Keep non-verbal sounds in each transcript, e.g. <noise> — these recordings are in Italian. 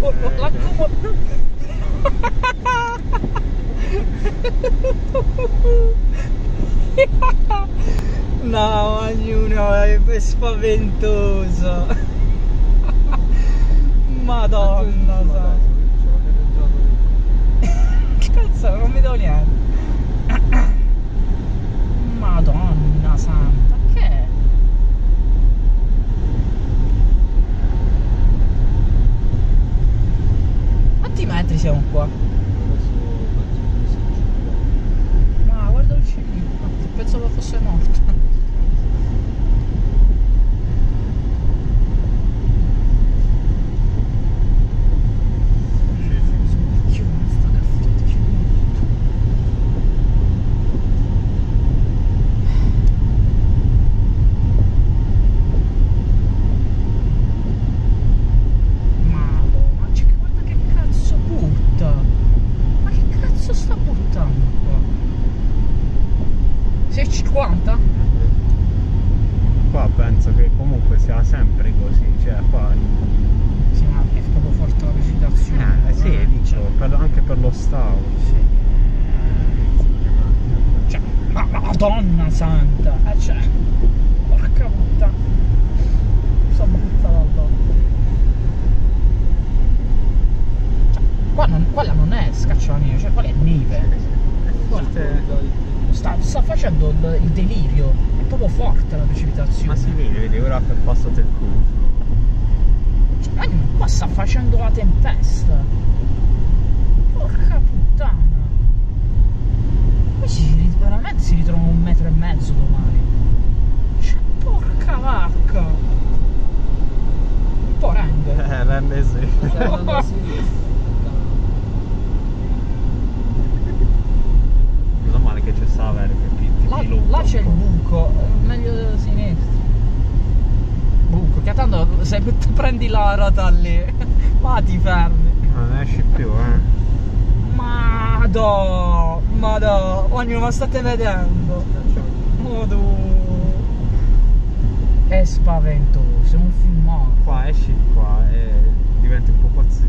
Oh, oh, l'accumo... <laughs> no, ognuno è spaventoso. <laughs> Madonna santa. Cazzo, non vedo niente. Madonna santa, che è? Quanti metri siamo qua? Ma guarda il cielo, pensavo fosse morto. Io non sto cazzo di Madonna, cioè, guarda che cazzo butta! Ma che cazzo sta buttando qua? 6,50? Qua penso che comunque sia sempre così, cioè qua... Sì, ma è proprio forte la precipitazione. Eh sì, eh, dico, cioè, per- anche per lo stavo. sì. Cioè, ma madonna santa! Eh, cioè, porca puttana! Sto buttata là. Cioè, qua non, quella non è scacciavaneve, cioè quella è neve. Guarda. Sta, sta facendo il, il delirio, è proprio forte la precipitazione. Ma si vede, vedi, ora per passato il culo. Cioè, ma qua sta facendo la tempesta. Porca puttana. Qui si, veramente si ritrovano un metro e mezzo domani. Cioè, porca vacca. Un po' rende. Eh, <laughs> rende sì. <laughs> Meno male che c'è Saver che ti, ti Là, pilota là un c'è il po'. buco, eh, meglio della sinistra. Buco, che se <laughs> prendi la rota lì, <laughs> ma ti fermi. Ma non esci più, eh. Mado, mado, ognuno ma state vedendo. Modo. È spaventoso, è un filmato. Qua esci qua e diventi un po' quasi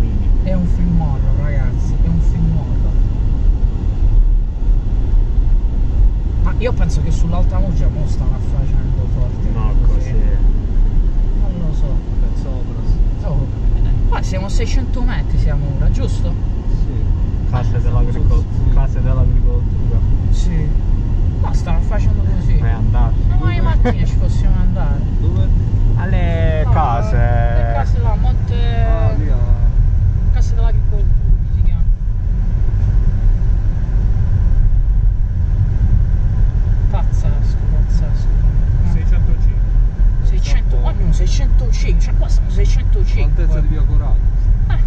mini. È un film horror, ragazzi, è un film horror. Ma io penso che sull'alta voce mo stanno facendo forte. No, così. Non lo so. Per sopra, sì. Oh, qua siamo a 600 metri siamo ora, giusto? Sì. Case dell'agricoltura. Case dell'agricoltura. Sì. Ma stanno facendo così. Vai andare. Domani mattina ci possiamo 600, ognuno 605, cioè qua siamo 605. All'altezza di via Corrado. Eh,